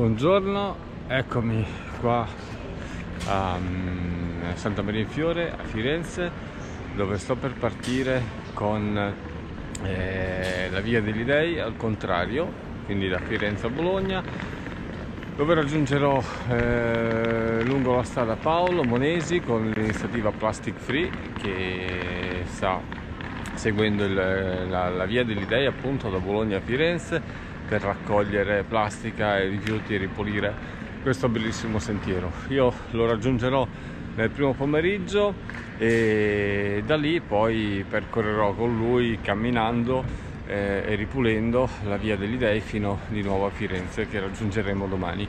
Buongiorno, eccomi qua a mm, Santa Maria in Fiore a Firenze dove sto per partire con eh, la via degli Dei al contrario, quindi da Firenze a Bologna dove raggiungerò eh, lungo la strada Paolo Monesi con l'iniziativa Plastic Free che sta seguendo il, la, la via degli Dei appunto da Bologna a Firenze per raccogliere plastica e rifiuti e ripulire questo bellissimo sentiero. Io lo raggiungerò nel primo pomeriggio e da lì poi percorrerò con lui camminando eh, e ripulendo la via degli dei fino di nuovo a Firenze che raggiungeremo domani.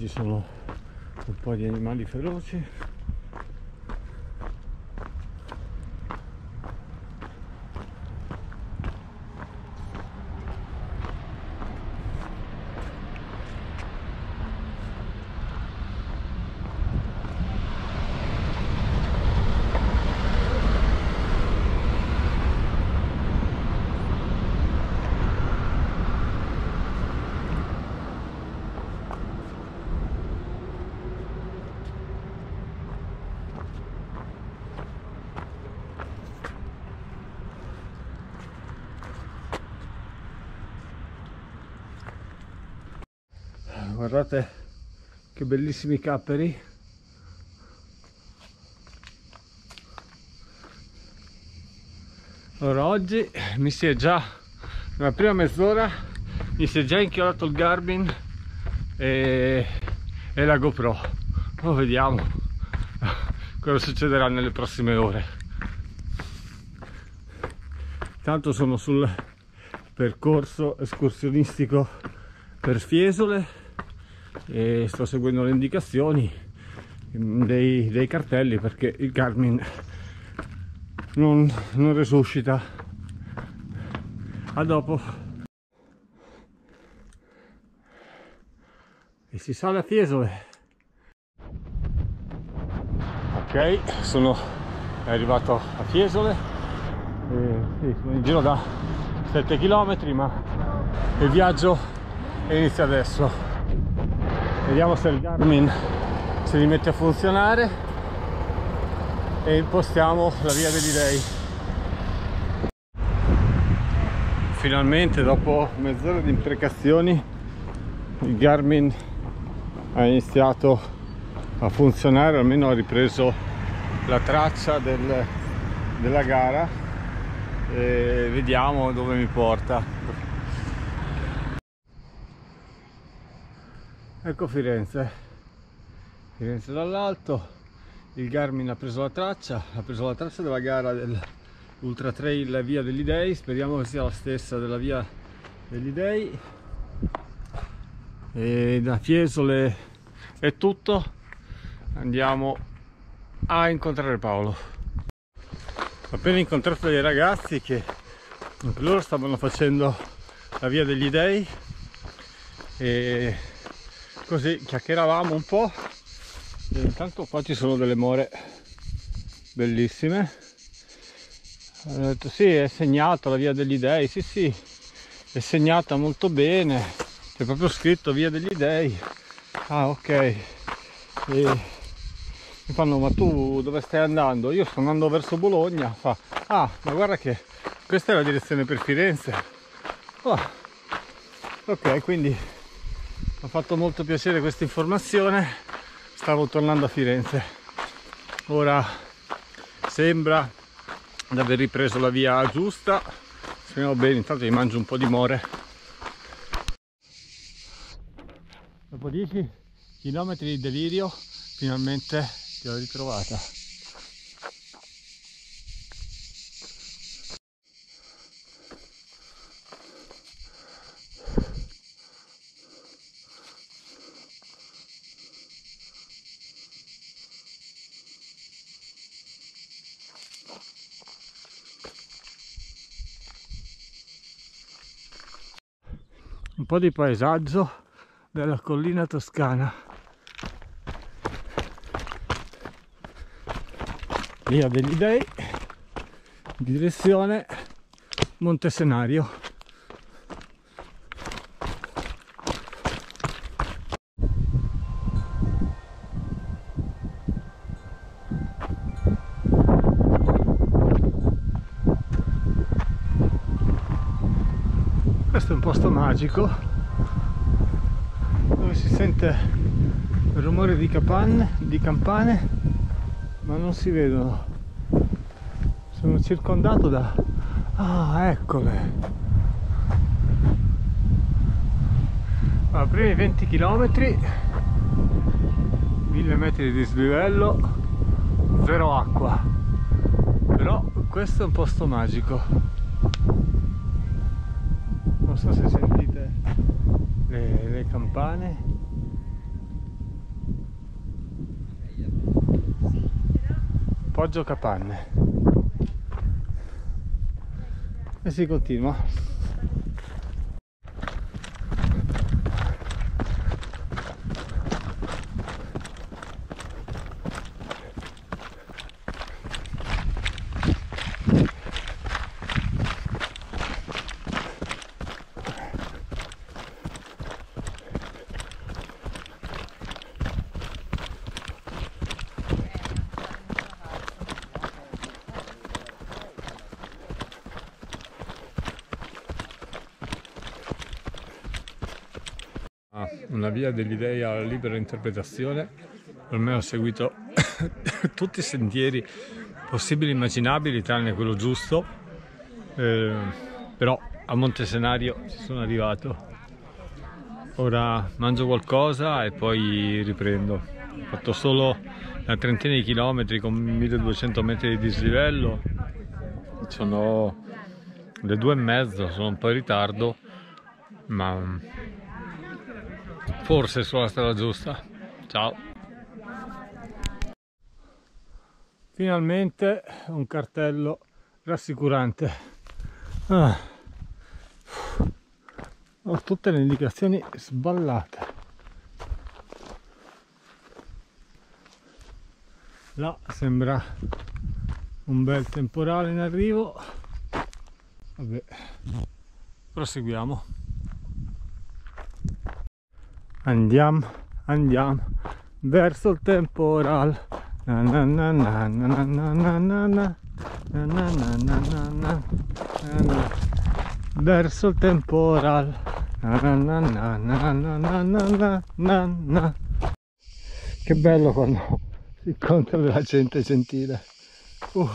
Ci sono un po' di animali feroci. Guardate che bellissimi capperi. Allora oggi mi si è già, nella prima mezz'ora, mi si è già inchiodato il Garmin e, e la GoPro. Lo vediamo cosa succederà nelle prossime ore. Tanto sono sul percorso escursionistico per Fiesole e sto seguendo le indicazioni dei, dei cartelli perché il Garmin non, non resuscita a dopo. E si sale a Fiesole. Ok sono arrivato a Fiesole. E, sì, sono in giro da 7 km ma il viaggio inizia adesso vediamo se il Garmin si rimette a funzionare e impostiamo la via degli dei finalmente dopo mezz'ora di imprecazioni il Garmin ha iniziato a funzionare almeno ha ripreso la traccia del, della gara e vediamo dove mi porta ecco Firenze. Firenze dall'alto. Il Garmin ha preso la traccia ha preso la traccia della gara dell'Ultra Trail Via degli Dei. Speriamo che sia la stessa della Via degli Dei. E da Fiesole è tutto. Andiamo a incontrare Paolo. Ho appena incontrato dei ragazzi che loro stavano facendo la Via degli Dei. E così chiacchieravamo un po' e intanto qua ci sono delle more bellissime. Ho detto sì è segnato la via degli dei sì sì è segnata molto bene. C'è proprio scritto via degli dei. Ah ok. E mi fanno ma tu dove stai andando? Io sto andando verso Bologna. Fa ah ma guarda che questa è la direzione per Firenze. Oh. ok quindi ha fatto molto piacere questa informazione. Stavo tornando a Firenze. Ora sembra di aver ripreso la via giusta. Speriamo bene intanto mi mangio un po' di more. Dopo 10 km di delirio finalmente ti ho ritrovata po' di paesaggio della collina toscana. Via degli dei direzione Montesenario questo è un posto magico dove si sente il rumore di capanne, di campane ma non si vedono. Sono circondato da ah eccole. Allora, primi 20 km 1000 metri di dislivello zero acqua. Però questo è un posto magico so se sentite le, le campane. Poggio Capanne. E si continua una via degli dei alla libera interpretazione. Per me ho seguito tutti i sentieri possibili e immaginabili, tranne quello giusto. Eh, però a Montesenario ci sono arrivato. Ora mangio qualcosa e poi riprendo. Ho fatto solo una trentina di chilometri con 1200 metri di dislivello. Sono le due e mezzo, sono un po' in ritardo, ma forse sulla strada giusta. Ciao. Finalmente un cartello rassicurante. Ah. Ho tutte le indicazioni sballate. Là sembra un bel temporale in arrivo. Vabbè, proseguiamo andiamo andiamo verso il temporal verso il temporal che bello quando si incontra la gente gentile uh.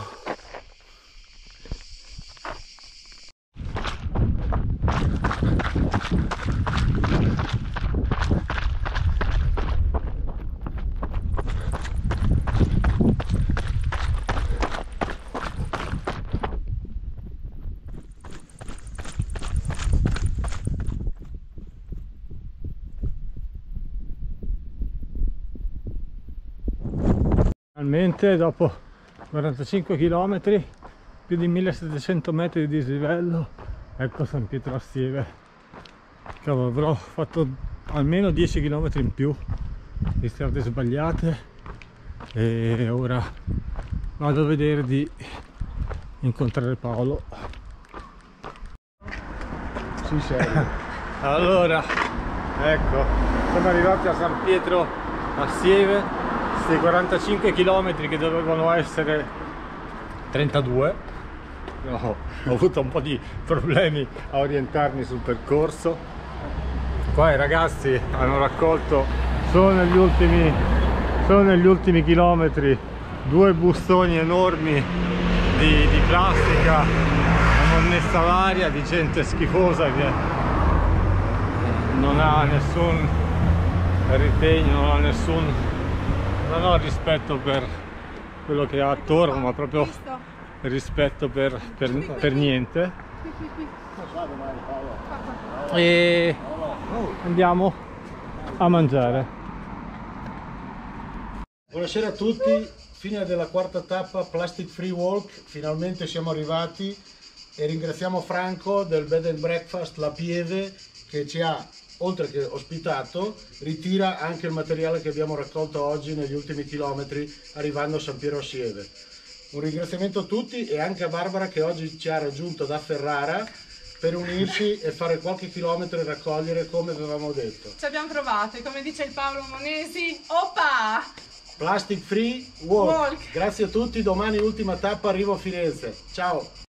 Finalmente dopo 45 km, più di 1700 metri di dislivello, ecco San Pietro a Sieve. Cavolo, avrò fatto almeno 10 km in più di strade sbagliate e ora vado a vedere di incontrare Paolo. Ci sei. allora, ecco, siamo arrivati a San Pietro a Sieve questi 45 km che dovevano essere 32 no, ho avuto un po' di problemi a orientarmi sul percorso. Qua i ragazzi hanno raccolto solo negli ultimi, solo negli ultimi chilometri due bustoni enormi di, di plastica una monnessa varia di gente schifosa che non ha nessun ritegno, non ha nessun non ho rispetto per quello che ha attorno ma proprio rispetto per, per, per niente. E andiamo a mangiare. Buonasera a tutti. Fine della quarta tappa plastic free walk. Finalmente siamo arrivati e ringraziamo Franco del bed and breakfast La Pieve che ci ha, oltre che ospitato, ritira anche il materiale che abbiamo raccolto oggi negli ultimi chilometri arrivando a San Piero a Sieve. Un ringraziamento a tutti e anche a Barbara che oggi ci ha raggiunto da Ferrara per unirci e fare qualche chilometro e raccogliere come avevamo detto. Ci abbiamo provato e come dice il Paolo Monesi, opa! Plastic Free Walk. Walk. Grazie a tutti, domani ultima tappa arrivo a Firenze. Ciao!